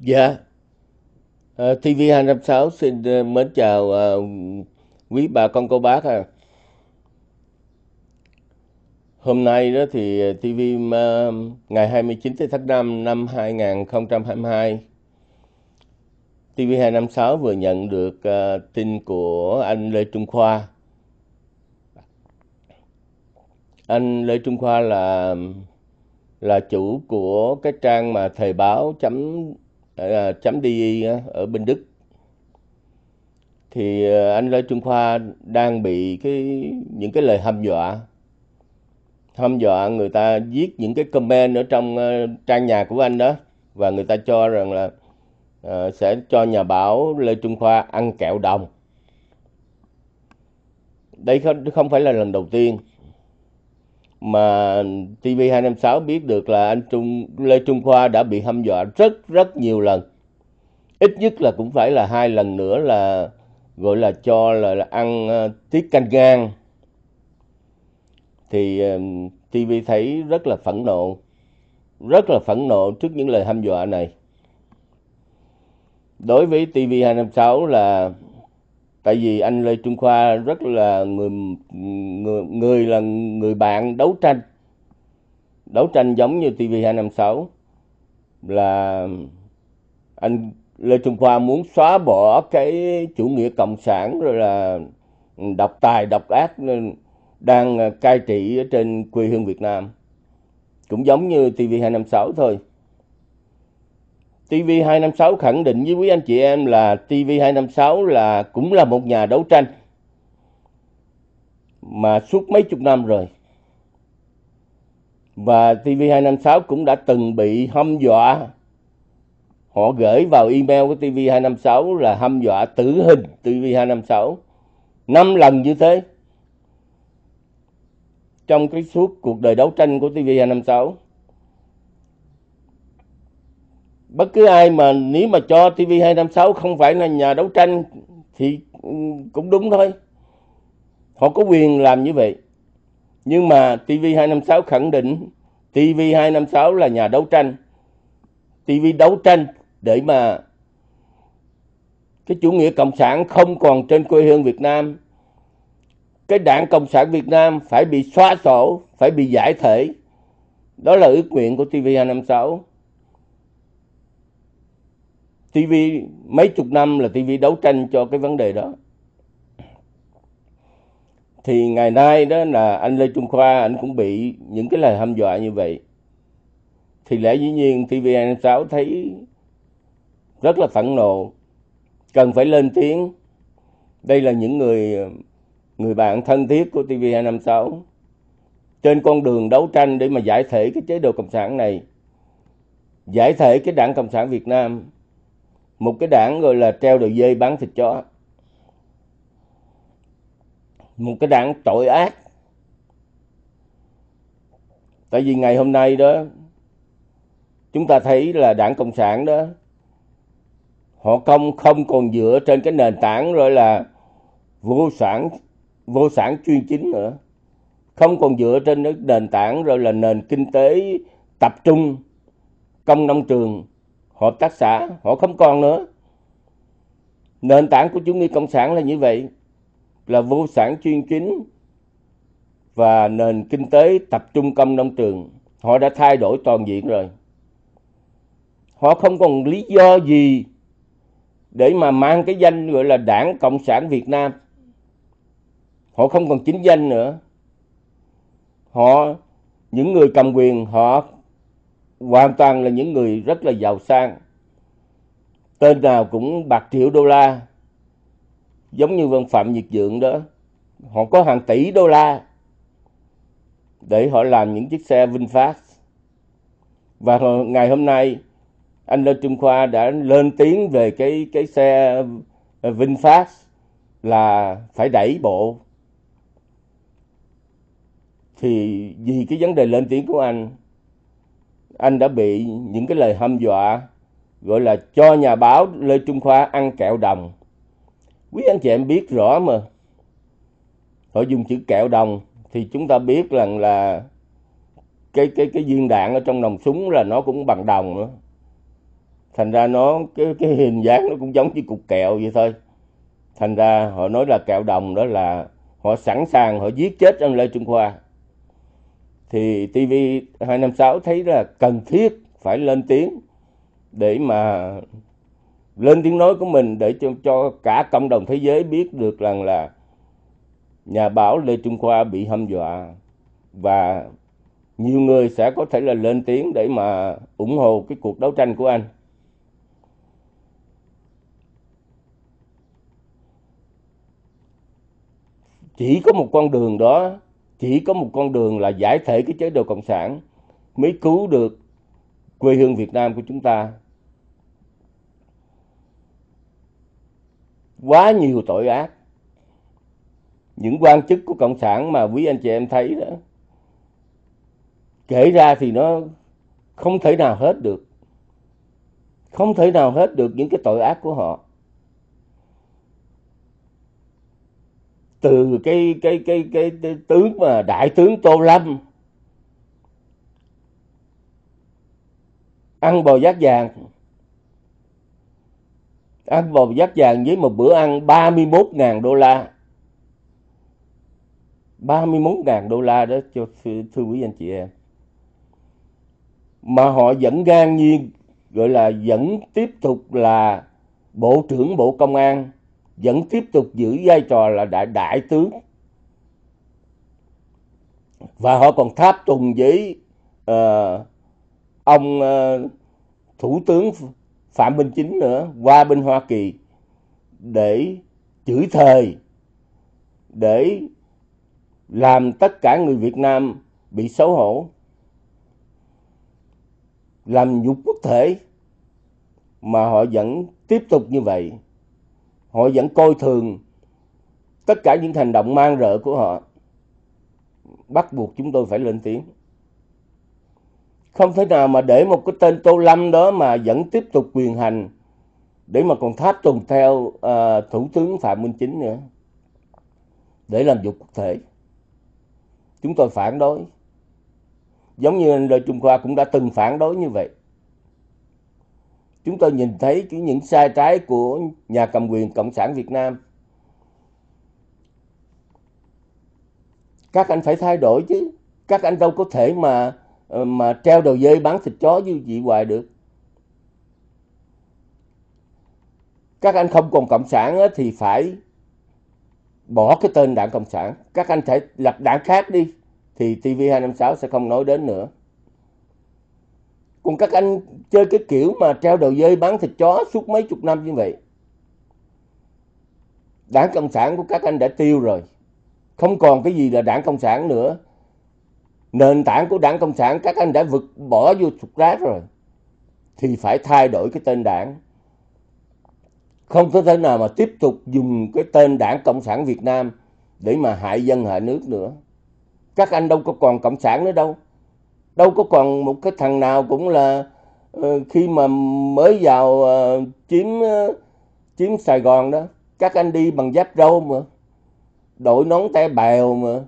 Dạ, ờ, TV256 xin uh, mến chào uh, quý bà con cô bác à. Hôm nay đó thì ờ, TV uh, ngày 29 tháng 5 năm 2022 TV256 vừa nhận được uh, tin của anh Lê Trung Khoa. Anh Lê Trung Khoa là là chủ của cái trang mà thời báo chấm DI à, đi à, ở bên Đức. Thì à, anh Lê Trung Khoa đang bị cái những cái lời hăm dọa. Hăm dọa người ta viết những cái comment ở trong trang nhà của anh đó và người ta cho rằng là uh, sẽ cho nhà báo Lê Trung Khoa ăn kẹo đồng. Đây không không phải là lần đầu tiên mà TV256 biết được là anh Trung Lê Trung Khoa đã bị hăm dọa rất rất nhiều lần. Ít nhất là cũng phải là hai lần nữa là gọi là cho là, là ăn uh, tiết canh gan thì ờ, uh, TV thấy rất là phẫn nộ rất là phẫn nộ trước những lời hăm dọa này. Đối với TV256 là tại vì anh Lê Trung Khoa rất là người người, người là người bạn đấu tranh. Đấu tranh giống như TV256 là anh Lê Trung Khoa muốn xóa bỏ cái chủ nghĩa cộng sản rồi là độc tài độc ác nên đang cai trị ở trên quê hương Việt Nam. Cũng giống như TV256 thôi. TV256 khẳng định với quý anh chị em là TV256 là cũng là một nhà đấu tranh mà suốt mấy chục năm rồi. Và TV256 cũng đã từng bị hâm dọa. Họ gửi vào email của TV256 là hâm dọa tử hình TV256 năm lần như thế. Trong cái suốt cuộc đời đấu tranh của TV256 bất cứ ai mà nếu mà cho TV256 không phải là nhà đấu tranh thì ừ, cũng đúng thôi. Họ có quyền làm như vậy. Nhưng mà TV256 khẳng định TV256 là nhà đấu tranh. TV đấu tranh để mà cái chủ nghĩa cộng sản không còn trên quê hương Việt Nam. Cái đảng cộng sản Việt Nam phải bị xóa sổ, phải bị giải thể. Đó là ước nguyện của TV256 TV mấy chục năm là TV đấu tranh cho cái vấn đề đó. Thì ngày nay đó là anh Lê Trung Khoa anh cũng bị những cái lời hăm dọa như vậy. Thì lẽ dĩ nhiên TV26 thấy rất là phẫn nộ, cần phải lên tiếng. Đây là những người người bạn thân thiết của TV256 trên con đường đấu tranh để mà giải thể cái chế độ cộng sản này, giải thể cái đảng cộng sản Việt Nam một cái đảng gọi là treo đầu dây bán thịt chó. Một cái đảng tội ác. Tại vì ngày hôm nay đó, chúng ta thấy là đảng cộng sản đó, họ không không còn dựa trên cái nền tảng rồi là vô sản vô sản chuyên chính nữa. Không còn dựa trên cái nền tảng rồi là nền kinh tế tập trung, công nông trường hợp tác xã, họ không còn nữa. Nền tảng của chủ nghĩa cộng sản là như vậy, là vô sản chuyên chính và nền kinh tế tập trung công nông trường họ đã thay đổi toàn diện rồi. Họ không còn lý do gì để mà mang cái danh gọi là đảng cộng sản việt nam. Họ không còn chính danh nữa. Họ, những người cầm quyền, họ hoàn toàn là những người rất là giàu sang. Tên nào cũng bạc triệu đô la, giống như văn phạm nhiệt dượng đó. Họ có hàng tỷ đô la để họ làm những chiếc xe VinFast. Và ngày hôm nay, anh Lê Trung Khoa đã lên tiếng về cái cái xe VinFast là phải đẩy bộ. Thì vì cái vấn đề lên tiếng của anh anh đã bị những cái lời hâm dọa, gọi là cho nhà báo Lê Trung Khoa ăn kẹo đồng. Quý anh chị em biết rõ mà. Họ dùng chữ kẹo đồng thì chúng ta biết rằng là cái cái cái viên đạn ở trong nòng súng là nó cũng bằng đồng nữa. Thành ra nó, cái cái hình dáng nó cũng giống như cục kẹo vậy thôi. Thành ra họ nói là kẹo đồng đó là họ sẵn sàng, họ giết chết ông Lê Trung Khoa thì TV 256 thấy là cần thiết phải lên tiếng để mà lên tiếng nói của mình để cho, cho cả cộng đồng thế giới biết được rằng là nhà báo Lê Trung Khoa bị hâm dọa và nhiều người sẽ có thể là lên tiếng để mà ủng hộ cái cuộc đấu tranh của anh. Chỉ có một con đường đó, chỉ có một con đường là giải thể cái chế độ cộng sản mới cứu được quê hương Việt Nam của chúng ta. Quá nhiều tội ác. Những quan chức của cộng sản mà quý anh chị em thấy đó, kể ra thì nó không thể nào hết được không thể nào hết được những cái tội ác của họ từ cái cái cái cái, cái tướng mà đại tướng tô lâm. Ăn bò giác vàng. Ăn bò giác vàng với một bữa ăn 31.000 đô la. 31.000 đô la đó cho thưa, thưa quý anh chị em. Mà họ vẫn gan nhiên gọi là vẫn tiếp tục là bộ trưởng bộ công an vẫn tiếp tục giữ vai trò là đại đại tướng. Và họ còn tháp tùng với uh, ông uh, thủ tướng phạm minh chính nữa qua bên hoa kỳ để chửi thời để làm tất cả người việt nam bị xấu hổ làm nhục quốc thể. Mà họ vẫn tiếp tục như vậy họ vẫn coi thường tất cả những hành động mang rợ của họ. Bắt buộc chúng tôi phải lên tiếng. Không thể nào mà để một cái tên tô lâm đó mà vẫn tiếp tục quyền hành để mà còn tháp tùng theo uh, thủ tướng phạm minh chính nữa. Để làm dục quốc thể chúng tôi phản đối. Giống như anh Lê Trung Khoa cũng đã từng phản đối như vậy chúng tôi nhìn thấy những sai trái của nhà cầm quyền cộng sản Việt Nam. Các anh phải thay đổi chứ. Các anh đâu có thể mà ờ, mà treo đầu dây bán thịt chó như vậy hoài được. Các anh không còn cộng sản thì phải bỏ cái tên đảng cộng sản. Các anh phải lập đảng khác đi, thì TV256 sẽ không nói đến nữa. Còn các anh chơi cái kiểu mà treo đầu dây bán thịt chó suốt mấy chục năm như vậy. Đảng Cộng sản của các anh đã tiêu rồi. Không còn cái gì là đảng Cộng sản nữa. Nền tảng của đảng Cộng sản các anh đã vực bỏ vô sụt rác rồi. Thì phải thay đổi cái tên đảng. Không có thể nào mà tiếp tục dùng cái tên đảng Cộng sản Việt Nam để mà hại dân, hại nước nữa các anh đâu có còn cộng sản nữa đâu đâu có còn một cái thằng nào cũng là ờ, khi mà mới vào ờ, chiếm ờ, chiếm Sài Gòn đó các anh đi bằng giáp râu mà, đội nón te bèo mà.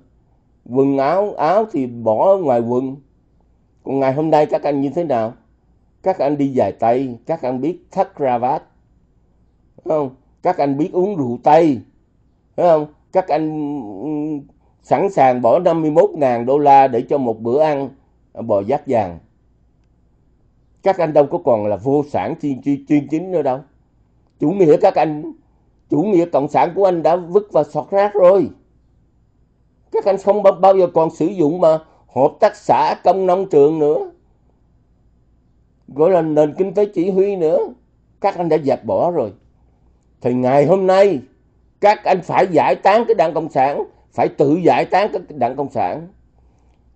Quần áo áo thì bỏ ngoài quần. Còn ngày hôm nay các anh như thế nào? Các anh đi dài tay, các anh biết thắt ra vát không? Các anh biết uống rượu tây phải không? Các anh ừ, sẵn sàng bỏ 51.000 đô la để cho một bữa ăn bò giác vàng. Các anh đâu có còn là vô sản chuyên, chuyên, chuyên chính nữa đâu. Chủ nghĩa các anh, chủ nghĩa cộng sản của anh đã vứt vào sọt rác rồi. Các anh không bao giờ còn sử dụng mà hợp tác xã công nông trường nữa. Gọi là nền kinh tế chỉ huy nữa. Các anh đã dẹp bỏ rồi. Thì ngày hôm nay các anh phải giải tán cái đảng Cộng sản phải tự giải tán các đảng cộng sản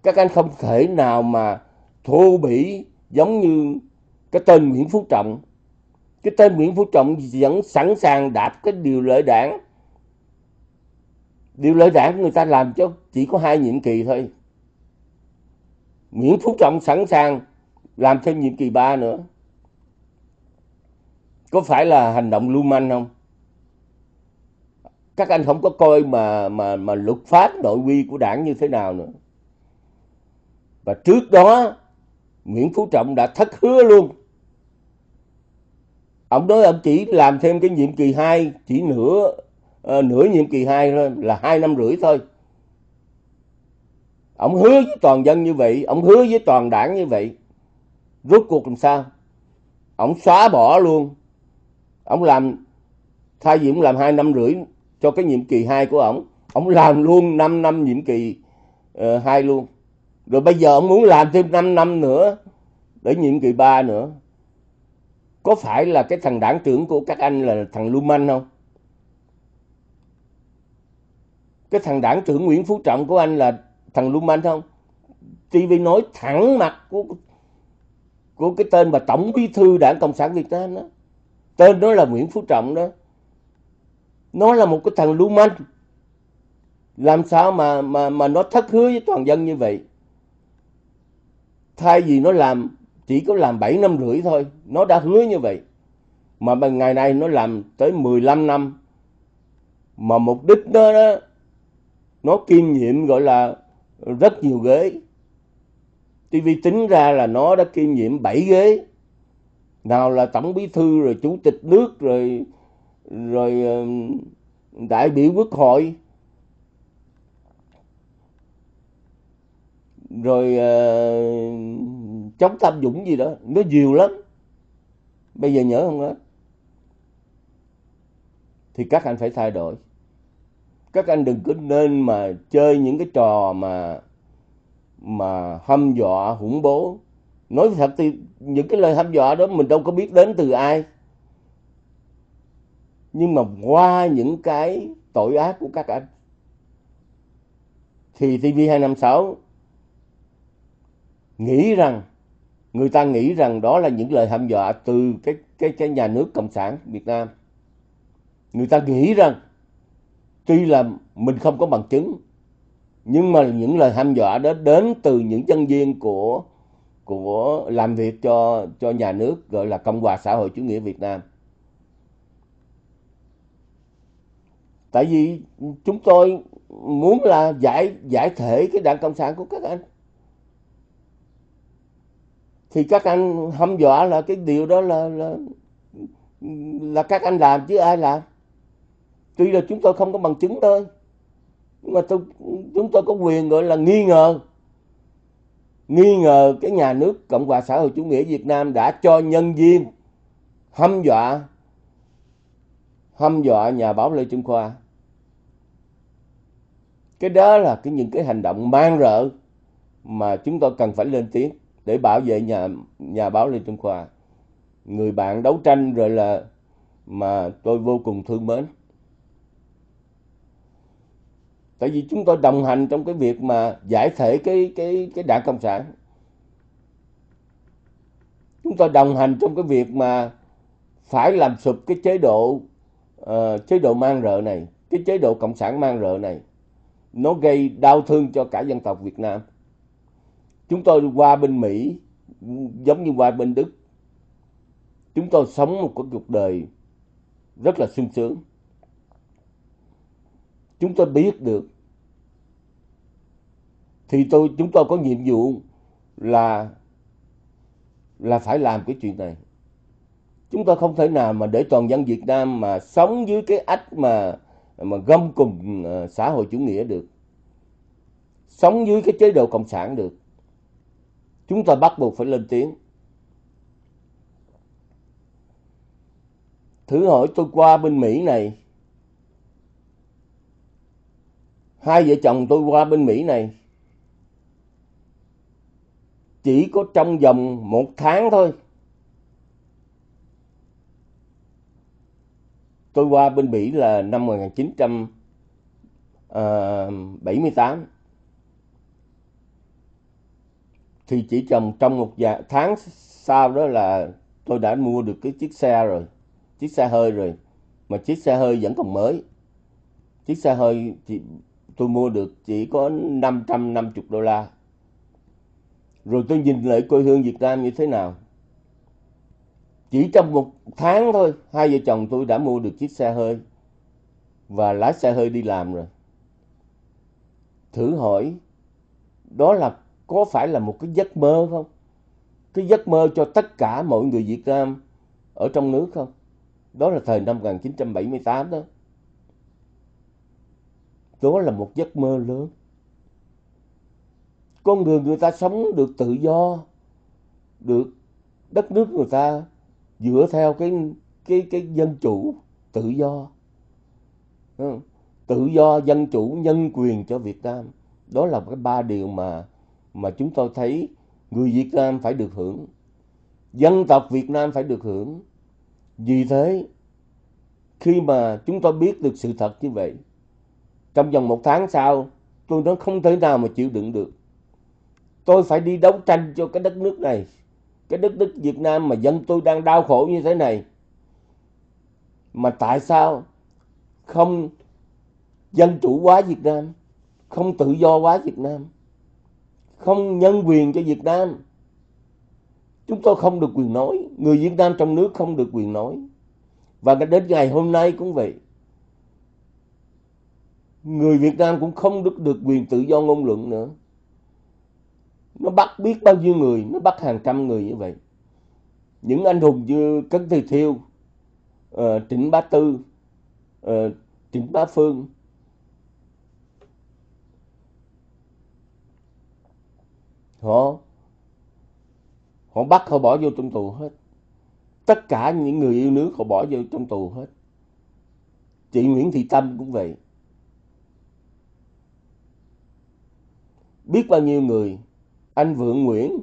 các anh không thể nào mà thô bỉ giống như cái tên Nguyễn Phú Trọng. Cái tên Nguyễn Phú Trọng vẫn sẵn sàng đạp cái điều lợi đảng. Điều lợi đảng người ta làm cho chỉ có hai nhiệm kỳ thôi. Nguyễn Phú Trọng sẵn sàng làm thêm nhiệm kỳ ba nữa. Có phải là hành động lưu manh không? Các anh không có coi mà mà mà luật pháp nội quy của đảng như thế nào nữa và trước đó Nguyễn Phú Trọng đã thất hứa luôn. Ông nói ông chỉ làm thêm cái nhiệm kỳ 2 chỉ nửa uh, nửa nhiệm kỳ 2 thôi là 2 năm rưỡi thôi. Ông hứa với toàn dân như vậy ông hứa với toàn đảng như vậy rốt cuộc làm sao? Ông xóa bỏ luôn. Ông làm thay vì ông làm 2 năm rưỡi cho cái nhiệm kỳ 2 của ông ông làm luôn 5 năm nhiệm kỳ ờ, uh, 2 luôn rồi bây giờ ông muốn làm thêm 5 năm nữa, để nhiệm kỳ 3 nữa có phải là cái thằng đảng trưởng của các anh là thằng Lưu Manh không? Cái thằng đảng trưởng Nguyễn Phú Trọng của anh là thằng Lưu Manh không? TV nói thẳng mặt của của cái tên mà tổng bí thư đảng cộng sản Việt Nam đó. Tên đó là Nguyễn Phú Trọng đó. Nó là một cái thằng lưu manh. Làm sao mà mà mà nó thất hứa với toàn dân như vậy? Thay vì nó làm chỉ có làm 7 năm rưỡi thôi, nó đã hứa như vậy. Mà bằng ngày nay nó làm tới 15 năm. Mà mục đích đó, đó nó kiêm nhiệm gọi là rất nhiều ghế. TV tính ra là nó đã kiêm nhiệm 7 ghế. Nào là tổng bí thư rồi chủ tịch nước rồi rồi ờ, đại biểu quốc hội rồi uh, chống tham nhũng gì đó nó nhiều lắm. Bây giờ nhớ không hết. Thì các anh phải thay đổi. Các anh đừng có nên mà chơi những cái trò mà mà hâm dọa khủng bố. Nói thật thì những cái lời hâm dọa đó mình đâu có biết đến từ ai. Nhưng mà qua những cái tội ác của các anh thì TV256 nghĩ rằng, người ta nghĩ rằng đó là những lời hăm dọa từ cái cái cái nhà nước cộng sản Việt Nam người ta nghĩ rằng, tuy là mình không có bằng chứng, nhưng mà những lời hăm dọa đó đến từ những nhân viên của của làm việc cho cho nhà nước, gọi là Cộng hòa xã hội chủ nghĩa Việt Nam. Tại vì chúng tôi muốn là giải giải thể cái đảng cộng sản của các anh. Thì các anh hâm dọa là cái điều đó là là là các anh làm chứ ai làm. Tuy là chúng tôi không có bằng chứng thôi. Nhưng mà tôi, chúng tôi có quyền gọi là nghi ngờ nghi ngờ cái nhà nước Cộng hòa xã hội chủ nghĩa Việt Nam đã cho nhân viên hâm dọa hâm dọa nhà báo Lê Trung Khoa. Cái đó là cái những cái hành động mang rợ mà chúng tôi cần phải lên tiếng để bảo vệ nhà nhà báo Lê Trung Khoa. Người bạn đấu tranh rồi là mà tôi vô cùng thương mến. tại vì chúng tôi đồng hành trong cái việc mà giải thể cái cái cái đảng cộng sản chúng tôi đồng hành trong cái việc mà phải làm sụp cái chế độ uh, chế độ mang rợ này cái chế độ cộng sản mang rợ này nó gây đau thương cho cả dân tộc Việt Nam chúng tôi qua bên Mỹ, giống như qua bên Đức. Chúng tôi sống một cái cuộc đời rất là sung sướng. Chúng tôi biết được thì tôi, chúng tôi có nhiệm vụ là là phải làm cái chuyện này. Chúng tôi không thể nào mà để toàn dân Việt Nam mà sống dưới cái ách mà mà gom cùng ờ, xã hội chủ nghĩa được. Sống dưới cái chế độ cộng sản được chúng ta bắt buộc phải lên tiếng. Thử hỏi tôi qua bên Mỹ này. Hai vợ chồng tôi qua bên Mỹ này. Chỉ có trong vòng một tháng thôi. Tôi qua bên Mỹ là năm 1978 thì chỉ trong trong một dạ, tháng sau đó là tôi đã mua được cái chiếc xe rồi chiếc xe hơi rồi. Mà chiếc xe hơi vẫn còn mới. Chiếc xe hơi chỉ, tôi mua được chỉ có 550 đô la. Rồi tôi nhìn lại quê hương Việt Nam như thế nào. Chỉ trong một tháng thôi hai vợ chồng tôi đã mua được chiếc xe hơi và lái xe hơi đi làm rồi. Thử hỏi đó là có phải là một cái giấc mơ không? Cái giấc mơ cho tất cả mọi người Việt Nam ở trong nước không? Đó là thời năm 1978 đó. Đó là một giấc mơ lớn. Con người người ta sống được tự do, được đất nước người ta dựa theo cái cái cái dân chủ tự do. Tự do dân chủ nhân quyền cho Việt Nam. Đó là cái ba điều mà mà chúng tôi thấy người Việt Nam phải được hưởng, dân tộc Việt Nam phải được hưởng. Vì thế, khi mà chúng tôi biết được sự thật như vậy, trong vòng một tháng sau, tôi nói không thể nào mà chịu đựng được. Tôi phải đi đấu tranh cho cái đất nước này, cái đất nước Việt Nam mà dân tôi đang đau khổ như thế này. Mà tại sao không dân chủ hóa Việt Nam, không tự do hóa Việt Nam? Không nhân quyền cho Việt Nam. Chúng tôi không được quyền nói. Người Việt Nam trong nước không được quyền nói. Và đến ngày hôm nay cũng vậy. Người Việt Nam cũng không được được quyền tự do ngôn luận nữa. Nó bắt biết bao nhiêu người nó bắt hàng trăm người như vậy. Những anh hùng như cấn thị thiêu uh, trịnh bá tư uh, trịnh bá phương họ họ bắt họ bỏ vô trong tù hết. Tất cả những người yêu nước họ bỏ vô trong tù hết. Chị Nguyễn Thị Tâm cũng vậy. Biết bao nhiêu người, anh Vượng Nguyễn,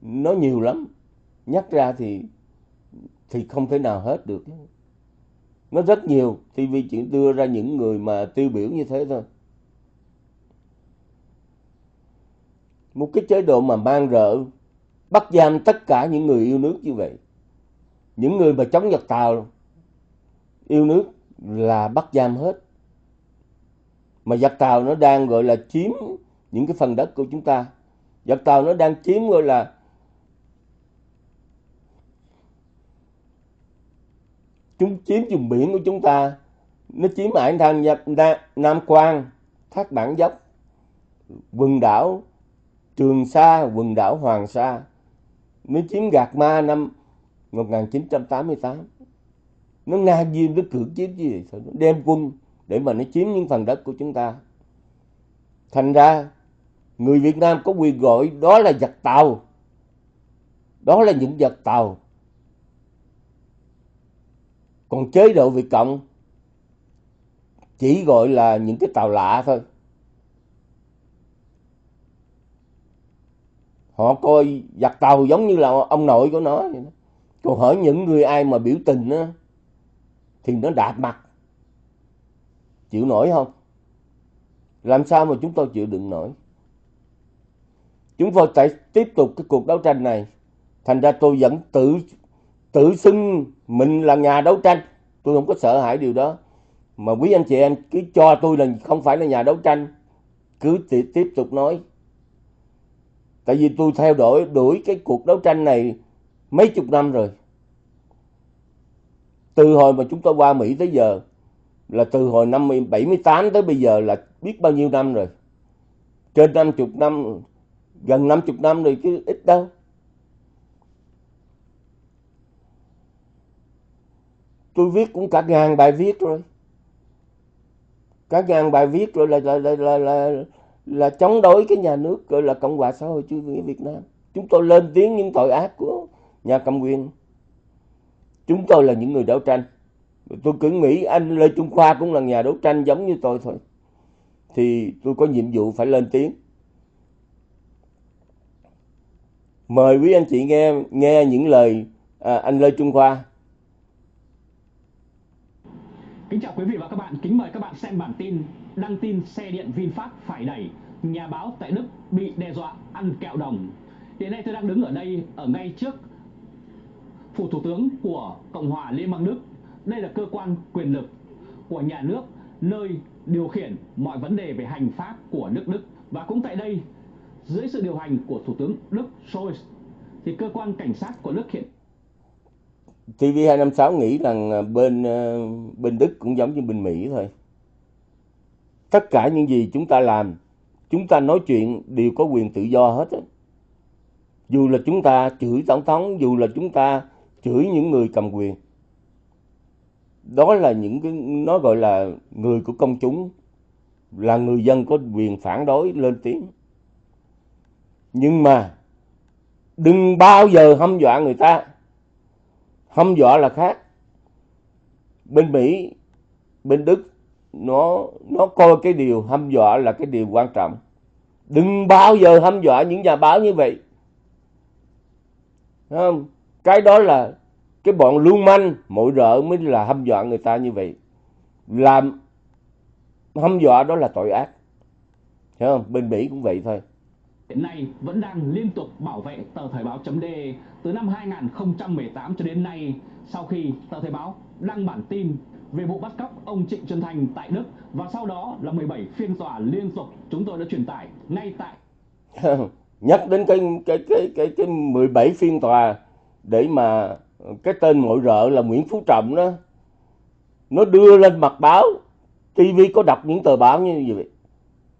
nó nhiều lắm. Nhắc ra thì thì không thể nào hết được. Nó rất nhiều TV chỉ đưa ra những người mà tiêu biểu như thế thôi. Một cái chế độ mà mang rợ bắt giam tất cả những người yêu nước như vậy. Những người mà chống giặc Tàu yêu nước là bắt giam hết. Mà giặc tàu nó đang, gọi là, chiếm những cái phần đất của chúng ta. Giặc tàu nó đang chiếm, gọi là, chúng chiếm vùng biển của chúng ta. Nó chiếm hải thang Nam Quang, Thác Bản Dốc, quần đảo. Trường Sa, quần đảo Hoàng Sa, nó chiếm Gạt Ma năm 1988 nó ngang nhiên nó cưỡng chiếm gì nó đem quân để mà nó chiếm những phần đất của chúng ta. Thành ra, người Việt Nam có quyền gọi đó là giặc tàu. Đó là những giặc tàu. Còn chế độ Việt Cộng chỉ gọi là những cái tàu lạ thôi. Họ coi giặc tàu giống như là ông nội của nó còn hỏi những người ai mà biểu tình á, thì nó đạp mặt. Chịu nổi không? Làm sao mà chúng tôi chịu đựng nổi? Chúng tôi phải tiếp tục cái cuộc đấu tranh này. Thành ra tôi vẫn tự tự xưng mình là nhà đấu tranh. Tôi không có sợ hãi điều đó. Mà quý anh chị em cứ cho tôi là không phải là nhà đấu tranh. Cứ tiếp tục nói tại vì tôi theo đuổi đuổi cái cuộc đấu tranh này mấy chục năm rồi. Từ hồi mà chúng tôi qua Mỹ tới giờ là từ hồi năm 78 tới bây giờ là biết bao nhiêu năm rồi. Trên 50 năm gần 50 năm rồi chứ ít đâu. Tôi viết cũng cả ngàn bài viết rồi. Cả ngàn bài viết rồi là là là là, là, là chống đối cái nhà nước gọi là cộng hòa xã hội chủ nghĩa việt nam. Chúng tôi lên tiếng những tội ác của nhà cầm quyền. Chúng tôi là những người đấu tranh. Tôi cứ nghĩ anh lê trung khoa cũng là nhà đấu tranh giống như tôi thôi. Thì tôi có nhiệm vụ phải lên tiếng. Mời quý anh chị nghe nghe những lời à, anh lê trung khoa. Kính chào quý vị và các bạn, kính mời các bạn xem bản tin đăng tin xe điện VinFast phải đẩy, nhà báo tại Đức bị đe dọa ăn kẹo đồng. Hiện nay tôi đang đứng ở đây ở ngay trước phủ thủ tướng của Cộng hòa Liên bang Đức. Đây là cơ quan quyền lực của nhà nước nơi điều khiển mọi vấn đề về hành pháp của nước Đức và cũng tại đây dưới sự điều hành của thủ tướng Đức Scholz thì cơ quan cảnh sát của Đức hiện TV256 nghĩ rằng ờ, bên ờ, bên Đức cũng giống như bên Mỹ thôi. Tất cả những gì chúng ta làm, chúng ta nói chuyện đều có quyền tự do hết. Đó. Dù là chúng ta chửi tổng thống, dù là chúng ta chửi những người cầm quyền. đó là những cái nó gọi là người của công chúng là người dân có quyền phản đối lên tiếng nhưng mà đừng bao giờ hâm dọa người ta hâm dọa là khác bên mỹ bên đức nó nó coi cái điều hâm dọa là cái điều quan trọng. Đừng bao giờ hâm dọa những nhà báo như vậy. Không? cái đó là cái bọn lưu manh mỗi rợ mới là hâm dọa người ta như vậy. Làm hâm dọa đó là tội ác. Thấy không? Bên mỹ cũng vậy thôi. Hiện nay vẫn đang liên tục bảo vệ tờ Thời báo chấm từ năm 2018 cho đến nay, sau khi tờ Thời báo đăng bản tin về vụ bắt cóc ông Trịnh Xuân Thành tại Đức và sau đó là 17 phiên tòa liên tục chúng tôi đã truyền tải ngay tại nhắc đến cái cái cái cái cái 17 phiên tòa để mà cái tên mọi rợ là Nguyễn Phú Trọng đó, nó đưa lên mặt báo. TV có đọc những tờ báo như vậy.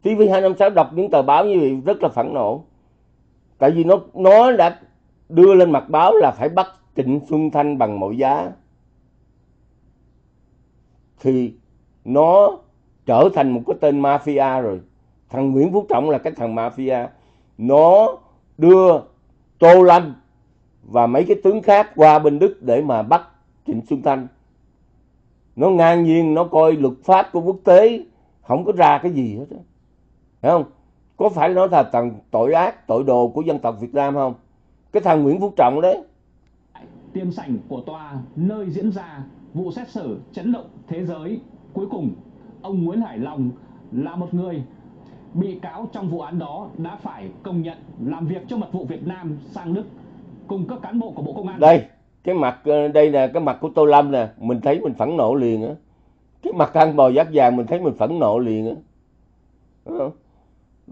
TV 256 đọc những tờ báo như vậy rất là phẫn nộ. Tại vì nó nó đã đưa lên mặt báo là phải bắt Trịnh Xuân Thanh bằng mọi giá thì nó trở thành một cái tên mafia rồi. Thằng Nguyễn Phú Trọng là cái thằng mafia. Nó đưa Tô Lâm và mấy cái tướng khác qua bên Đức để mà bắt Trịnh Xuân Thanh. Nó ngang nhiên, nó coi luật pháp của quốc tế không có ra cái gì hết Thấy không? Có phải nó là thằng tội ác, tội đồ của dân tộc Việt Nam không? Cái thằng Nguyễn Phú Trọng đấy. Tiêm sảnh của tòa nơi diễn ra vụ xét xử chấn động thế giới cuối cùng ông Nguyễn Hải Long là một người bị cáo trong vụ án đó đã phải công nhận làm việc cho mật vụ Việt Nam sang Đức cùng các cán bộ của Bộ Công an. Đây, cái mặt ờ, đây là cái mặt của Tô Lâm nè, mình thấy mình phẫn nộ liền á. Cái mặt ăn bò giác vàng mình thấy mình phẫn nộ liền á.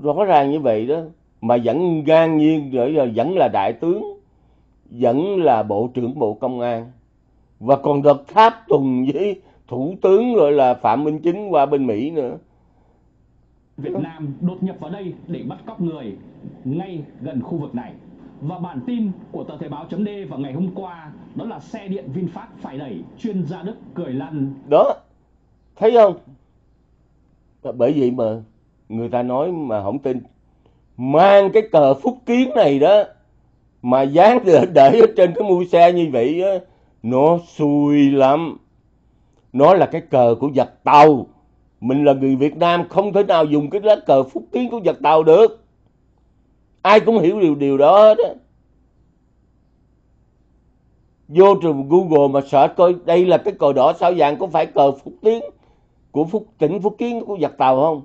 Rõ ràng như vậy đó, mà vẫn gan nhiên rồi vẫn là đại tướng, vẫn là bộ trưởng Bộ Công an và còn được tháp tùng với thủ tướng rồi là Phạm Minh Chính qua bên Mỹ nữa. Việt Nam đột nhập vào đây để bắt cóc người ngay gần khu vực này. Và bản tin của tờ Thời báo chấm vào ngày hôm qua đó là xe điện VinFast phải đẩy chuyên gia Đức cười lăn. Đó, thấy không? Bởi vậy mà người ta nói mà không tin. Mang cái cờ phúc kiến này đó mà dán để, ở trên cái mui xe như vậy á, nó xui lắm. Nó là cái cờ của giặc tàu. Mình là người Việt Nam không thể nào dùng cái lá cờ phúc kiến của giặc tàu được ai cũng hiểu điều điều đó đó vô trường Google mà sợ coi đây là cái cờ đỏ sao vàng có phải cờ Phúc Kiến của Phúc, tỉnh Phúc Kiến của giặc Tàu không?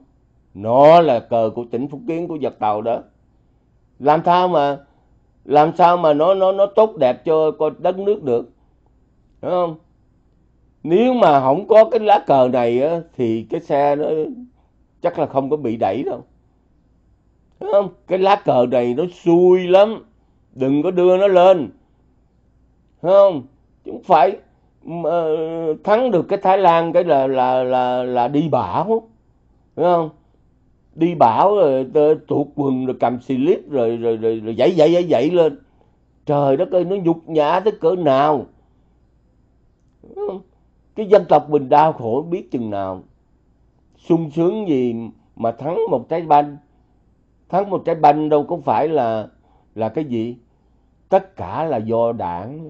Nó là cờ của tỉnh Phúc Kiến của giặc Tàu đó. Làm sao mà, làm sao mà nó nó nó tốt đẹp cho đất nước được? Đúng không? Nếu mà không có cái lá cờ này á, thì cái xe nó chắc là không có bị đẩy đâu đúng không? Cái lá cờ này nó xui lắm. Đừng có đưa nó lên. đúng không? Chúng phải ờ, thắng được cái Thái Lan cái là là là là đi bão. Đúng không? Đi bão rồi tuột quần rồi cầm xì lít rồi rồi rồi, rồi dậy dậy dậy dậy lên. Trời đất ơi nó nhục nhã tới cỡ nào. Cái dân tộc mình đau khổ biết chừng nào. sung sướng gì mà thắng một trái banh? Thắng một trái banh đâu có phải là là cái gì? Tất cả là do đảng.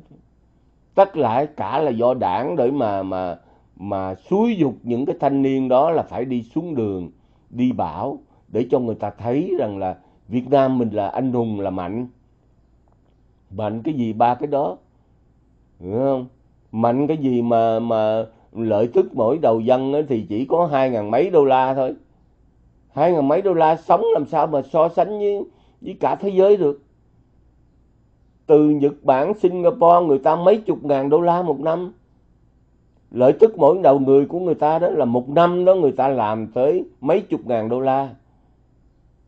Tất lại cả là do đảng để mà mà mà xúi dục những cái thanh niên đó là phải đi xuống đường, đi bảo để cho người ta thấy rằng là Việt Nam mình là anh hùng, là mạnh. Mạnh cái gì ba cái đó? Hiểu không? Mạnh cái gì mà mà lợi tức mỗi đầu dân thì chỉ có hai ngàn mấy đô la thôi. Hai ngàn mấy đô la sống làm sao mà so sánh với, với cả thế giới được? Từ Nhật Bản, Singapore người ta mấy chục ngàn đô la một năm. Lợi tức mỗi đầu người của người ta đó là một năm đó người ta làm tới mấy chục ngàn đô la.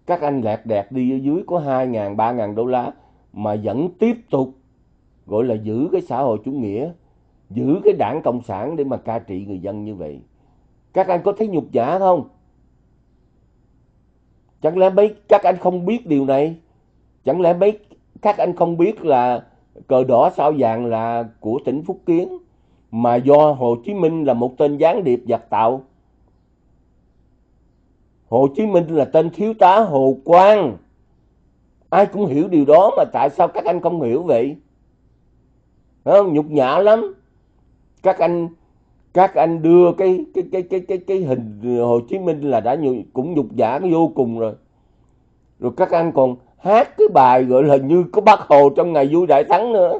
Các anh lẹt đẹt đi ở dưới có hai ngàn ba ngàn đô la mà vẫn tiếp tục gọi là giữ cái xã hội chủ nghĩa giữ cái đảng cộng sản để mà ca trị người dân như vậy các anh có thấy nhục nhã không Chẳng lẽ mấy các anh không biết điều này? Chẳng lẽ mấy các anh không biết là cờ đỏ sao vàng là của tỉnh Phúc Kiến? mà do Hồ Chí Minh là một tên gián điệp giặc tạo. Hồ Chí Minh là tên thiếu tá Hồ Quang. Ai cũng hiểu điều đó mà tại sao các anh không hiểu vậy? Không? Nhục nhã lắm. Các anh các anh đưa cái cái cái cái cái cái hình Hồ Chí Minh là đã nhục, cũng nhục nhã vô cùng rồi. Rồi các anh còn hát cái bài gọi là như có bác Hồ trong ngày vui đại thắng nữa.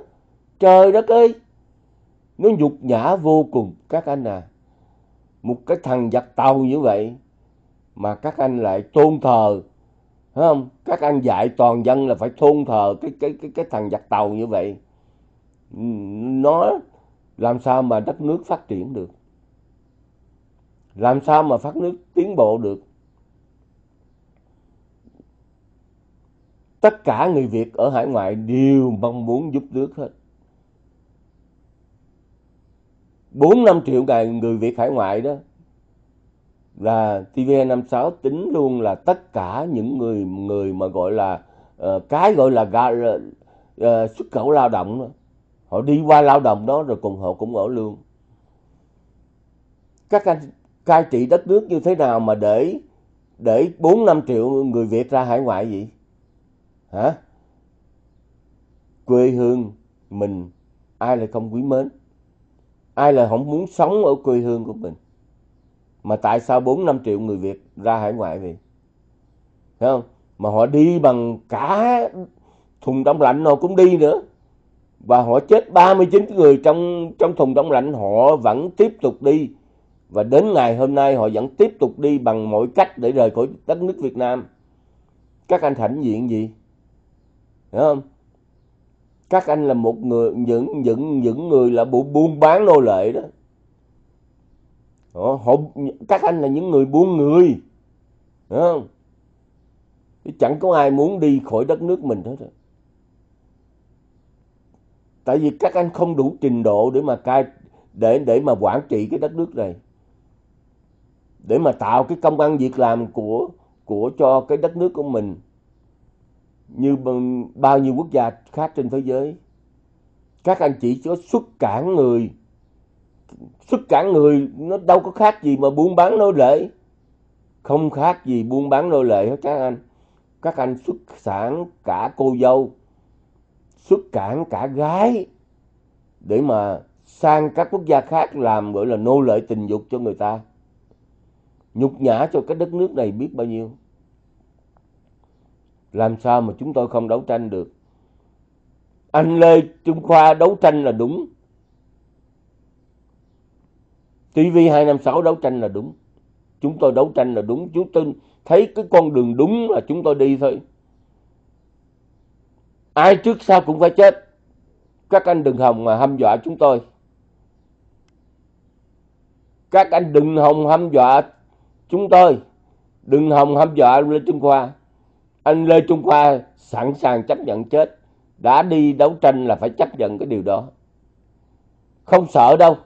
Trời đất ơi! Nó nhục nhã vô cùng các anh à. Một cái thằng giặc tàu như vậy mà các anh lại tôn thờ phải không? Các anh dạy toàn dân là phải tôn thờ cái cái cái cái thằng giặc tàu như vậy. Nó làm sao mà đất nước phát triển được? Làm sao mà phát nước tiến bộ được? Tất cả người Việt ở hải ngoại đều mong muốn giúp nước hết. 4 năm triệu người Việt hải ngoại đó là TVN56 tính luôn là tất cả những người người mà gọi là uh, cái gọi là uh, xuất khẩu lao động đó họ đi qua lao động đó rồi cùng họ cũng ở lương các anh cai trị đất nước như thế nào mà để để bốn năm triệu người Việt ra hải ngoại vậy hả quê hương mình, ai lại không quý mến ai là không muốn sống ở quê hương của mình mà tại sao 4 5 triệu người Việt ra hải ngoại vậy? Thấy không? Mà họ đi bằng cả thùng đông lạnh nào cũng đi nữa. Và họ chết 39 người trong trong thùng đông lạnh họ vẫn tiếp tục đi. Và đến ngày hôm nay họ vẫn tiếp tục đi bằng mọi cách để rời khỏi đất nước Việt Nam. Các anh hãnh diện gì? hiểu không? Các anh là một người những những những người là buôn bán nô lệ đó họ, các anh là những người buôn người hiểu không? chẳng có ai muốn đi khỏi đất nước mình hết tại vì các anh không đủ trình độ để mà cai để để mà quản trị cái đất nước này. Để mà tạo cái công ăn việc làm của của cho cái đất nước của mình. Như bao nhiêu quốc gia khác trên thế giới. Các anh chỉ có xuất cản người. Xuất cản người nó đâu có khác gì mà buôn bán nô lệ. Không khác gì buôn bán nô lệ hết các anh. Các anh xuất sản cả cô dâu xuất cản cả gái để mà sang các quốc gia khác làm gọi là nô lệ tình dục cho người ta nhục nhã cho cái đất nước này biết bao nhiêu làm sao mà chúng tôi không đấu tranh được anh lê trung khoa đấu tranh là đúng TV256 đấu tranh là đúng. Chúng tôi đấu tranh là đúng. Chúng tôi thấy cái con đường đúng là chúng tôi đi thôi. Ai trước sau cũng phải chết. Các anh đừng hòng mà hăm dọa chúng tôi. Các anh đừng hòng hăm dọa chúng tôi. Đừng hòng hăm dọa Lê Trung Khoa. Anh Lê Trung Khoa sẵn sàng chấp nhận chết. Đã đi đấu tranh là phải chấp nhận cái điều đó. Không sợ đâu.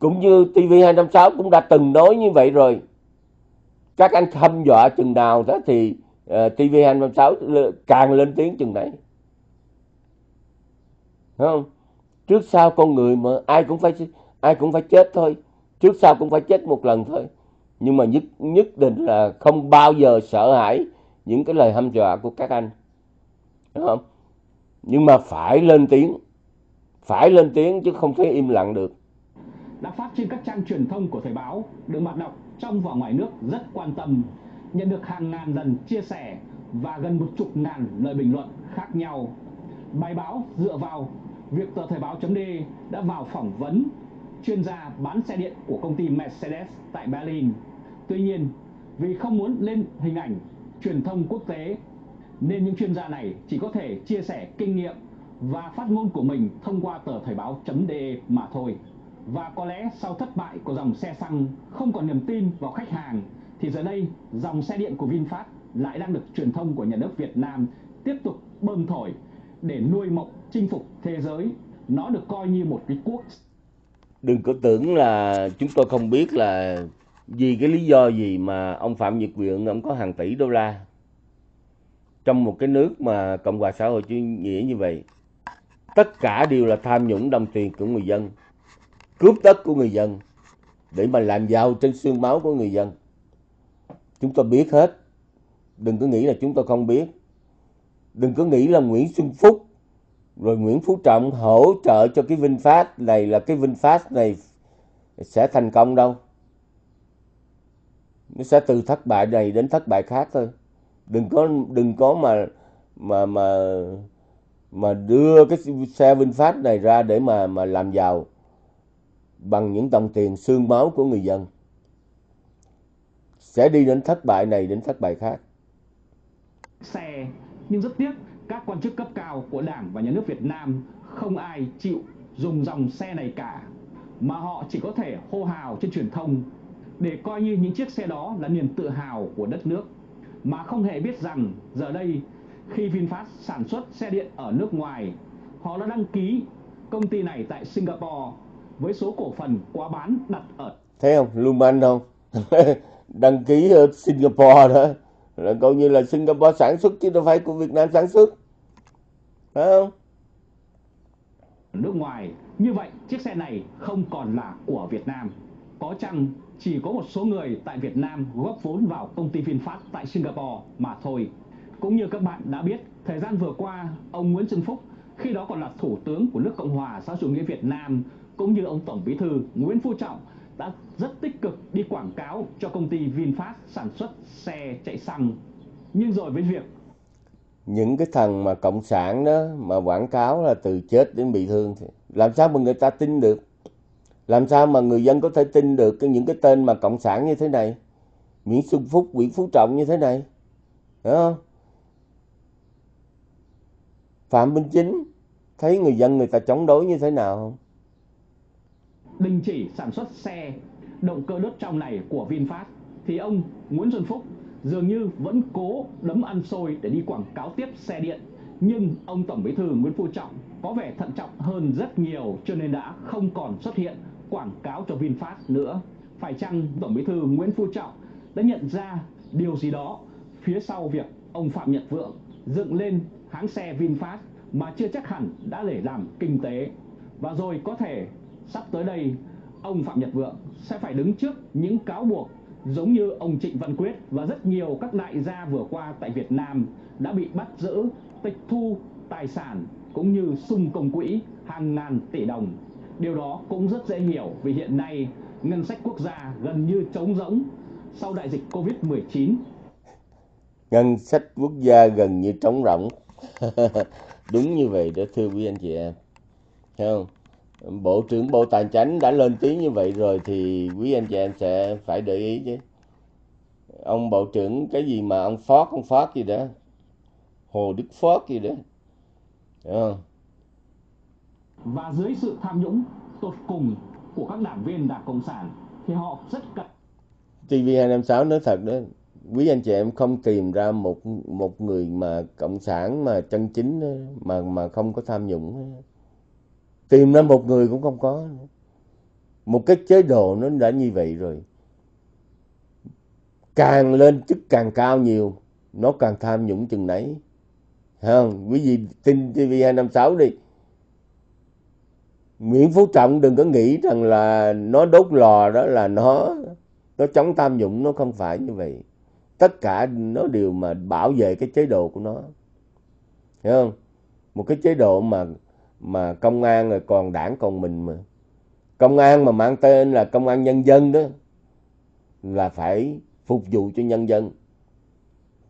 cũng như TV256 cũng đã từng nói như vậy rồi các anh hâm dọa chừng nào đó thì ờ, uh, TV256 càng lên tiếng chừng đấy. Không? Trước sau con người mà ai cũng phải ai cũng phải chết thôi. Trước sau cũng phải chết một lần thôi. Nhưng mà nhất nhất định là không bao giờ sợ hãi những cái lời hăm dọa của các anh. Đúng không? Nhưng mà phải lên tiếng. Phải lên tiếng chứ không thể im lặng được đã phát trên các trang truyền thông của Thời báo được bạn đọc trong và ngoài nước rất quan tâm, nhận được hàng ngàn lần chia sẻ và gần một chục ngàn lời bình luận khác nhau. Bài báo dựa vào việc tờ Thời báo.de đã vào phỏng vấn chuyên gia bán xe điện của công ty Mercedes tại Berlin. Tuy nhiên, vì không muốn lên hình ảnh truyền thông quốc tế nên những chuyên gia này chỉ có thể chia sẻ kinh nghiệm và phát ngôn của mình thông qua tờ thời báo.de mà thôi. Và có lẽ sau thất bại của dòng xe xăng, không còn niềm tin vào khách hàng, thì giờ đây dòng xe điện của VinFast lại đang được truyền thông của nhà nước Việt Nam tiếp tục bơm thổi để nuôi mộng, chinh phục thế giới. Nó được coi như một cái quốc. Đừng có tưởng là chúng tôi không biết là vì cái lý do gì mà ông Phạm Nhật Vượng ông có hàng tỷ đô la trong một cái nước mà Cộng hòa xã hội chủ nghĩa như vậy. tất cả đều là tham nhũng, đồng tiền của người dân cướp đất của người dân để mà làm giàu trên xương máu của người dân. Chúng ta biết hết. Đừng có nghĩ là chúng ta không biết. Đừng có nghĩ là Nguyễn Xuân Phúc, rồi Nguyễn Phú Trọng hỗ trợ cho cái VinFast này là cái VinFast này sẽ thành công đâu. Nó sẽ từ thất bại này đến thất bại khác thôi. Đừng có đừng có mà mà mà mà đưa cái xe VinFast này ra để mà mà làm giàu bằng những đồng tiền xương máu của người dân. Sẽ đi đến thất bại này đến thất bại khác. Xe nhưng rất tiếc, các quan chức cấp cao của Đảng và Nhà nước Việt Nam không ai chịu dùng dòng xe này cả, mà họ chỉ có thể hô hào trên truyền thông để coi như những chiếc xe đó là niềm tự hào của đất nước. Mà không hề biết rằng giờ đây, khi VinFast sản xuất xe điện ở nước ngoài, họ đã đăng ký công ty này tại Singapore với số cổ phần quá bán đặt ở thấy không? Luman không? Đăng ký ở Singapore đó. Là coi như là Singapore sản xuất chứ đâu phải của Việt Nam sản xuất. Phải không? Nước ngoài như vậy chiếc xe này không còn là của Việt Nam. Có chăng chỉ có một số người tại Việt Nam góp vốn vào công ty VinFast tại Singapore mà thôi. Cũng như các bạn đã biết, thời gian vừa qua, ông Nguyễn Xuân Phúc khi đó còn là thủ tướng của nước Cộng hòa xã hội chủ nghĩa Việt Nam cũng như ông Tổng Bí thư Nguyễn Phú Trọng đã rất tích cực đi quảng cáo cho công ty VinFast sản xuất xe chạy xăng. Nhưng rồi với việc những cái thằng mà cộng sản đó mà quảng cáo là từ chết đến bị thương thì làm sao mà người ta tin được? Làm sao mà người dân có thể tin được cái những cái tên mà cộng sản như thế này? Nguyễn Xuân Phúc, Nguyễn Phú Trọng như thế này Đúng không? Phạm Minh Chính, thấy người dân người ta chống đối như thế nào không? Đình chỉ sản xuất xe động cơ đốt trong này của VinFast thì ông Nguyễn Xuân Phúc dường như vẫn cố đấm ăn xôi để đi quảng cáo tiếp xe điện nhưng ông Tổng Bí thư Nguyễn Phú Trọng có vẻ thận trọng hơn rất nhiều, cho nên đã không còn xuất hiện quảng cáo cho VinFast nữa. Phải chăng Tổng Bí thư Nguyễn Phú Trọng đã nhận ra điều gì đó phía sau việc ông Phạm Nhật Vượng dựng lên hãng xe VinFast mà chưa chắc hẳn đã để làm kinh tế. Và rồi có thể sắp tới đây ông Phạm Nhật Vượng sẽ phải đứng trước những cáo buộc giống như ông Trịnh Văn Quyết và rất nhiều các đại gia vừa qua tại Việt Nam đã bị bắt giữ, tịch thu tài sản cũng như sung công quỹ hàng ngàn tỷ đồng Điều đó cũng rất dễ hiểu vì hiện nay ngân sách quốc gia gần như trống rỗng sau đại dịch Covid-19. Ngân sách quốc gia gần như trống rỗng. Đúng như vậy đó thưa quý anh chị em. Thấy không? Bộ trưởng Bộ Tài chính đã lên tiếng như vậy rồi thì quý anh chị em sẽ phải để ý chứ. Ông Bộ trưởng cái gì mà ông Phót, ông Phót gì đó. Hồ Đức Phót gì đó. Không? và dưới sự tham nhũng tột cùng của các đảng viên đảng cộng sản thì họ rất cần TV256 nói thật đó quý anh chị em không tìm ra một một người mà cộng sản mà chân chính mà mà không có tham nhũng tìm ra một người cũng không có. Một cái chế độ nó đã như vậy rồi. Càng lên chức càng cao nhiều, nó càng tham nhũng chừng nấy. Không? Quý vị tin TV256 đi. Nguyễn Phú Trọng đừng có nghĩ rằng là nó đốt lò đó là nó nó chống tham nhũng, nó không phải như vậy. Tất cả nó đều mà bảo vệ cái chế độ của nó. Hiểu không? Một cái chế độ mà mà công an rồi còn đảng còn mình mà. Công an mà mang tên là công an nhân dân đó, là phải phục vụ cho nhân dân.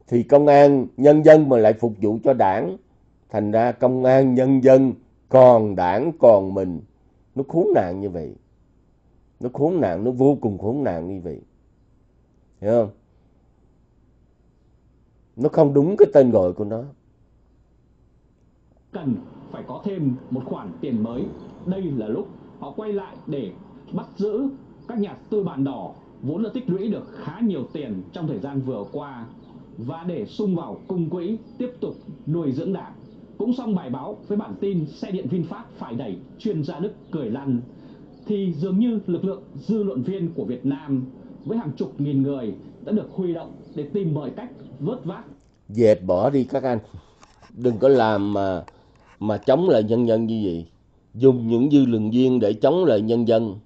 Thì công an nhân dân mà lại phục vụ cho đảng, thành ra công an nhân dân còn đảng còn mình, nó khốn nạn như vậy. Nó khốn nạn, nó vô cùng khốn nạn như vậy. Hiểu không? Nó không đúng cái tên gọi của nó phải có thêm một khoản tiền mới đây là lúc họ quay lại để bắt giữ các nhà tư bản đỏ, vốn đã tích lũy được khá nhiều tiền trong thời gian vừa qua và để sung vào cung quỹ tiếp tục nuôi dưỡng đảng cũng xong bài báo với bản tin xe điện VinFast phải đẩy chuyên gia Đức cười lăn, thì dường như lực lượng dư luận viên của Việt Nam với hàng chục nghìn người đã được huy động để tìm mọi cách vớt vát. Dẹp bỏ đi các anh. Đừng có làm mà mà chống lại nhân dân như vậy, dùng những dư luận viên để chống lại nhân dân.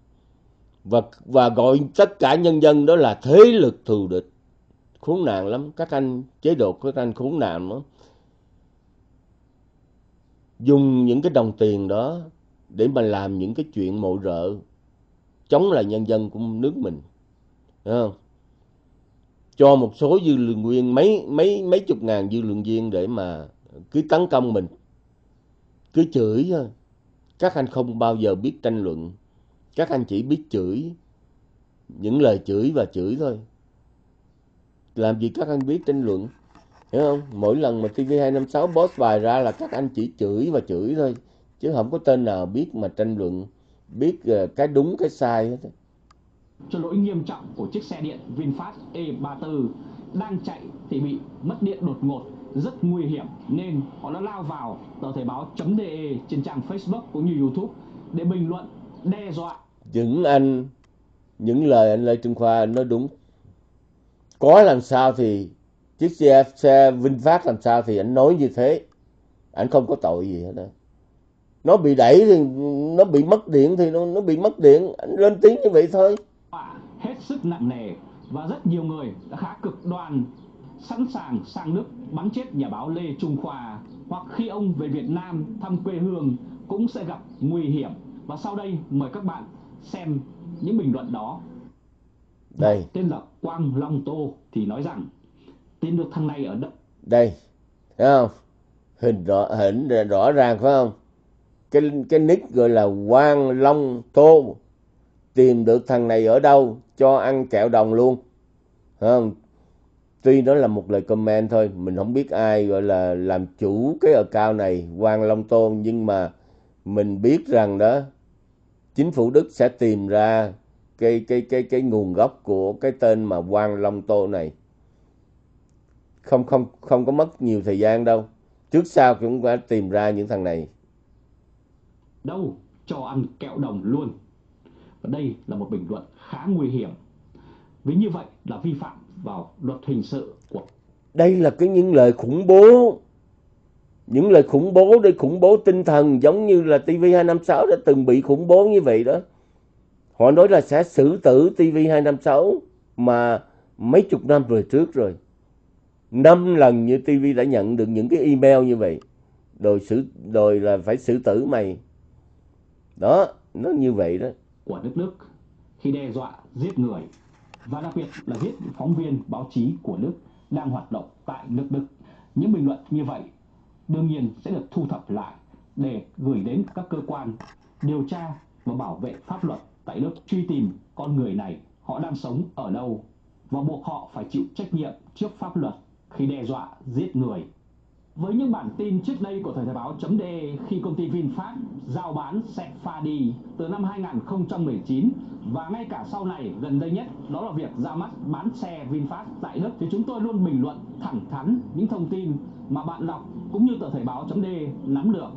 Và và gọi tất cả nhân dân đó là thế lực thù địch. Khốn nạn lắm. Các anh, chế độ các anh khốn nạn lắm. Dùng những cái đồng tiền đó để mà làm những cái chuyện mộ rợ, chống lại nhân dân của nước mình. Không? cho một số dư luận viên, mấy mấy mấy chục ngàn dư luận viên để mà cứ tấn công mình cứ chửi thôi. Các anh không bao giờ biết tranh luận. Các anh chỉ biết chửi những lời chửi và chửi thôi. Làm gì các anh biết tranh luận? Hiểu không? Mỗi lần mà tv 256 post bài ra là các anh chỉ chửi và chửi thôi, chứ không có tên nào biết mà tranh luận, biết ờ, cái đúng, cái sai hết cho lỗi nghiêm trọng của chiếc xe điện VinFast E34 đang chạy thì bị mất điện đột ngột rất nguy hiểm nên họ đã lao vào tờ thời báo.de trên trang Facebook cũng như YouTube để bình luận đe dọa. Những anh những lời anh Lê Trung Khoa nói đúng. Có làm sao thì chiếc xe xe VinFast làm sao thì anh nói như thế? Anh không có tội gì hết đó nó bị đẩy thì nó bị mất điện thì nó, nó bị mất điện. Anh lên tiếng như vậy thôi. Hết sức nặng nề và rất nhiều người đã khá cực đoan sẵn sàng sang nước bắn chết nhà báo Lê Trung Khoa. Hoặc khi ông về Việt Nam thăm quê hương cũng sẽ gặp nguy hiểm. Và sau đây mời các bạn xem những bình luận đó. Đây. Tên là Quang Long Tô thì nói rằng tìm được thằng này ở đâu? Đây. Thấy không? Hình rõ hình rõ ràng phải không? Cái cái nick gọi là Quang Long Tô. Tìm được thằng này ở đâu cho ăn kẹo đồng luôn. Không tuy đó là một lời comment thôi, mình không biết ai gọi là làm chủ cái ở cao này quan Long Tôn, nhưng mà mình biết rằng đó, chính phủ Đức sẽ tìm ra cái cái cái cái nguồn gốc của cái tên mà quan Long Tô này. Không không không có mất nhiều thời gian đâu. Trước sau cũng phải tìm ra những thằng này. Đâu, cho ăn kẹo đồng luôn. Và đây là một bình luận khá nguy hiểm. Vì như vậy là vi phạm vào luật hình sự của đây là cái những lời khủng bố những lời khủng bố để khủng bố tinh thần giống như là TV256 đã từng bị khủng bố như vậy đó. Họ nói là sẽ xử tử TV256 mà mấy chục năm về trước rồi. Năm lần như TV đã nhận được những cái email như vậy. Đòi xử đòi là phải xử tử mày. Đó, nó như vậy đó. Của nước Đức khi đe dọa giết người và đặc biệt là giết phóng viên, báo chí của Đức đang hoạt động tại nước Đức. Những bình luận như vậy đương nhiên sẽ được thu thập lại để gửi đến các cơ quan điều tra và bảo vệ pháp luật tại Đức truy tìm con người này, họ đang sống ở đâu và buộc họ phải chịu trách nhiệm trước pháp luật khi đe dọa giết người với những bản tin trước đây của thời thời báo chấm .de khi công ty VinFast giao bán xe đi từ năm 2019 và ngay cả sau này, gần đây nhất, đó là việc ra mắt bán xe VinFast tại Đức, thì chúng tôi luôn bình luận thẳng thắn những thông tin mà bạn đọc cũng như tờ thời báo chấm .de nắm được.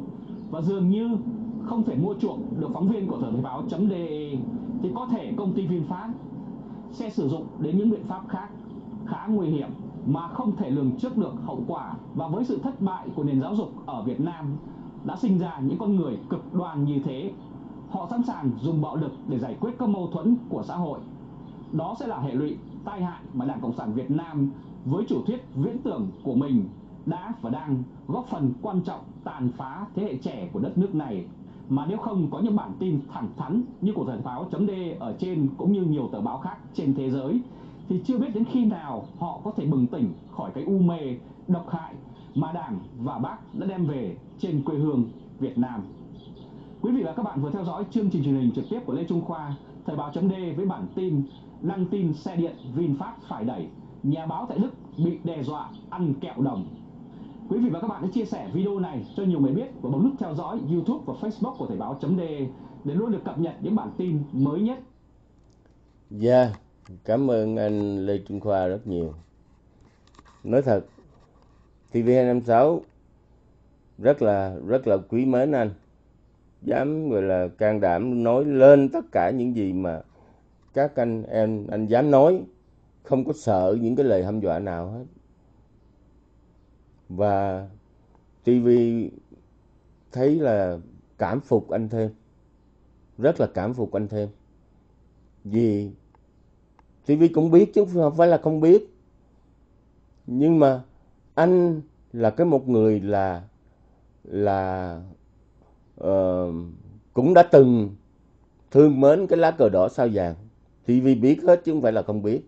Và dường như không thể mua chuộc được phóng viên của tờ thời báo chấm .de thì có thể công ty VinFast sẽ sử dụng đến những biện pháp khác khá nguy hiểm mà không thể lường trước được hậu quả và với sự thất bại của nền giáo dục ở Việt Nam đã sinh ra những con người cực đoan như thế. Họ sẵn sàng dùng bạo lực để giải quyết các mâu thuẫn của xã hội. Đó sẽ là hệ lụy, tai hại mà Đảng Cộng sản Việt Nam với chủ thuyết viễn tưởng của mình đã và đang góp phần quan trọng tàn phá thế hệ trẻ của đất nước này mà nếu không có những bản tin thẳng thắn như của thời báo chấm D ở trên cũng như nhiều tờ báo khác trên thế giới thì chưa biết đến khi nào họ có thể bừng tỉnh khỏi cái u mê độc hại mà Đảng và Bác đã đem về trên quê hương Việt Nam. Quý vị và các bạn vừa theo dõi chương trình truyền hình trực tiếp của Lê Trung Khoa, Thời báo chấm với bản tin đăng tin xe điện VinFast phải đẩy, nhà báo tại Đức bị đe dọa ăn kẹo đồng. Quý vị và các bạn hãy chia sẻ video này cho nhiều người biết và bấm nút theo dõi YouTube và Facebook của Thời báo chấm để luôn được cập nhật những bản tin mới nhất. Yeah. Cảm ơn anh Lê Trung Khoa rất nhiều. Nói thật, TV256 rất là rất là quý mến anh. Dám gọi là can đảm nói lên tất cả những gì mà các anh em anh dám nói, không có sợ những cái lời hăm dọa nào hết. Và TV thấy là cảm phục anh thêm rất là cảm phục anh thêm vì TV cũng biết chứ không phải là không biết. Nhưng mà anh là cái một người là là uh, cũng đã từng thương mến cái lá cờ đỏ sao vàng. TV biết hết chứ không phải là không biết.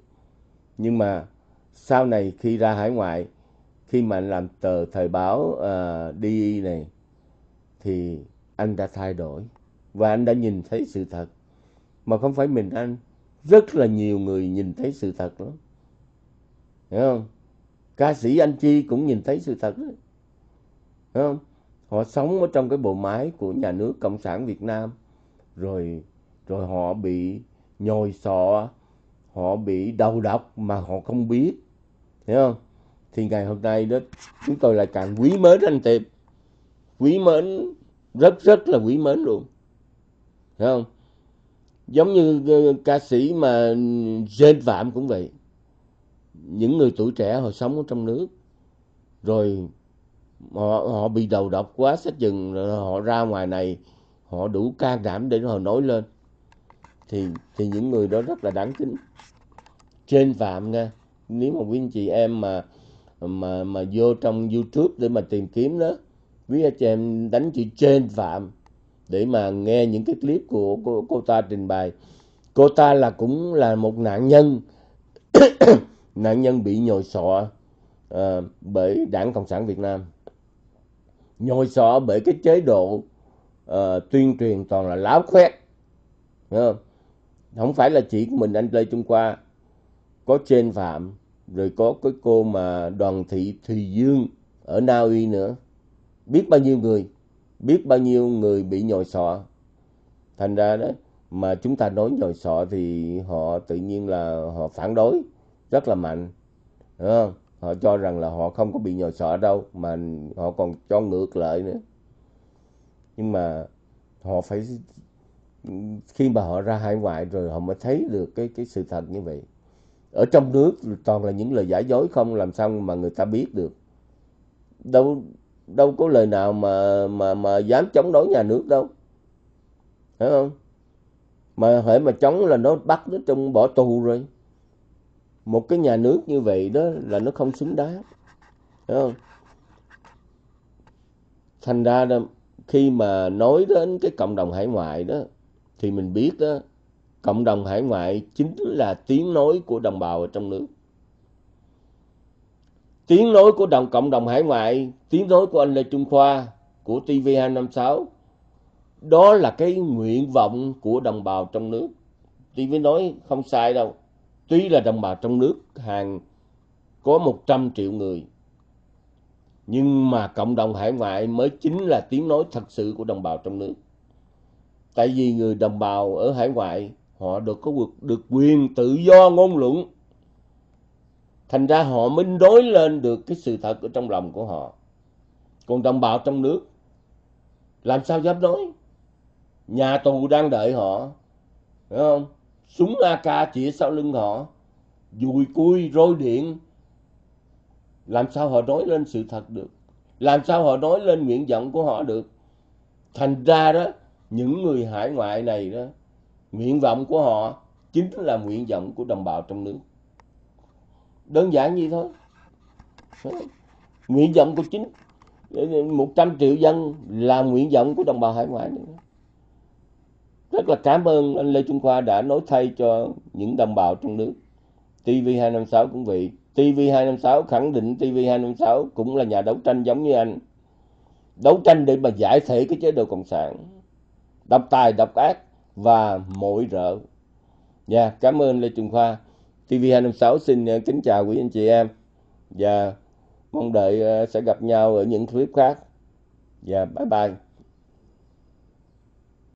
Nhưng mà sau này khi ra hải ngoại khi mà anh làm tờ thời báo ờ, uh, DI này thì anh đã thay đổi. Và anh đã nhìn thấy sự thật. Mà không phải mình anh rất là nhiều người nhìn thấy sự thật lắm. Hiểu không? Ca sĩ anh chi cũng nhìn thấy sự thật đó hiểu không? Họ sống ở trong cái bộ máy của nhà nước cộng sản việt nam. Rồi rồi họ bị nhồi sọ, họ bị đầu độc mà họ không biết. Hiểu không? Thì ngày hôm nay đó, chúng tôi lại càng quý mến anh tiệp quý mến, rất rất là quý mến luôn. Hiểu không? Giống như ờ, ca sĩ mà Jane Phạm cũng vậy. Những người tuổi trẻ họ sống ở trong nước. Rồi họ họ bị đầu độc quá sách chừng họ ra ngoài này, họ đủ can đảm để họ nói lên. Thì thì những người đó rất là đáng kính. Trên phạm nha, nếu mà quý anh chị em mà mà mà vô trong youtube để mà tìm kiếm đó, quý anh chị em đánh chữ trên phạm để mà nghe những cái clip của cô, cô ta trình bày. Cô ta là cũng là một nạn nhân. Nạn nhân bị nhồi sọ uh, bởi đảng cộng sản việt nam. Nhồi sọ bởi cái chế độ uh, tuyên truyền toàn là láo khoét. Không? không phải là chỉ mình anh lê trung khoa. Có trên phạm rồi có cái cô mà đoàn thị thùy dương ở na uy nữa. Biết bao nhiêu người? Biết bao nhiêu người bị nhồi sọ. Thành ra đó, mà chúng ta nói nhồi sọ thì họ tự nhiên là họ phản đối rất là mạnh. Đúng không? Họ cho rằng là họ không có bị nhồi sọ đâu, mà họ còn cho ngược lại nữa. Nhưng mà họ phải, khi mà họ ra hải ngoại rồi họ mới thấy được cái cái sự thật như vậy. Ở trong nước toàn là những lời giả dối không làm sao mà người ta biết được. Đâu đâu có lời nào mà mà mà dám chống đối nhà nước đâu. Phải không? Mà hễ mà chống là nó bắt nó trong bỏ tù rồi. Một cái nhà nước như vậy đó là nó không xứng đáng. Phải không? Thành ra đó, khi mà nói đến cái cộng đồng hải ngoại đó thì mình biết đó cộng đồng hải ngoại chính là tiếng nói của đồng bào ở trong nước tiếng nói của đồng cộng đồng hải ngoại, tiếng nói của anh lê trung khoa, của tv 256 đó là cái nguyện vọng của đồng bào trong nước. Tv nói không sai đâu. Tuy là đồng bào trong nước hàng có 100 triệu người. Nhưng mà cộng đồng hải ngoại mới chính là tiếng nói thật sự của đồng bào trong nước. Tại vì người đồng bào ở hải ngoại, họ được có được quyền tự do ngôn luận thành ra họ mới đối lên được cái sự thật ở trong lòng của họ. Còn đồng bào trong nước, làm sao dám nói? Nhà tù đang đợi họ đúng không? Súng AK chỉ sau lưng họ, dùi cui, roi điện. Làm sao họ nói lên sự thật được? Làm sao họ nói lên nguyện vọng của họ được? Thành ra đó, những người hải ngoại này đó, nguyện vọng của họ chính là nguyện vọng của đồng bào trong nước đơn giản như thôi. Nguyện vọng của chính 100 triệu dân là nguyện vọng của đồng bào hải ngoại. Nữa. rất là cảm ơn anh Lê Trung Khoa đã nói thay cho những đồng bào trong nước. TV256 cũng vậy. TV256 khẳng định TV256 cũng là nhà đấu tranh giống như anh. Đấu tranh để mà giải thể cái chế độ cộng sản. Độc tài độc ác và mọi rợ. Nha yeah, cảm ơn Lê Trung Khoa. TV256 xin ờ, kính chào quý anh chị em. Và mong đợi ờ, sẽ gặp nhau ở những clip khác. Và bye bye.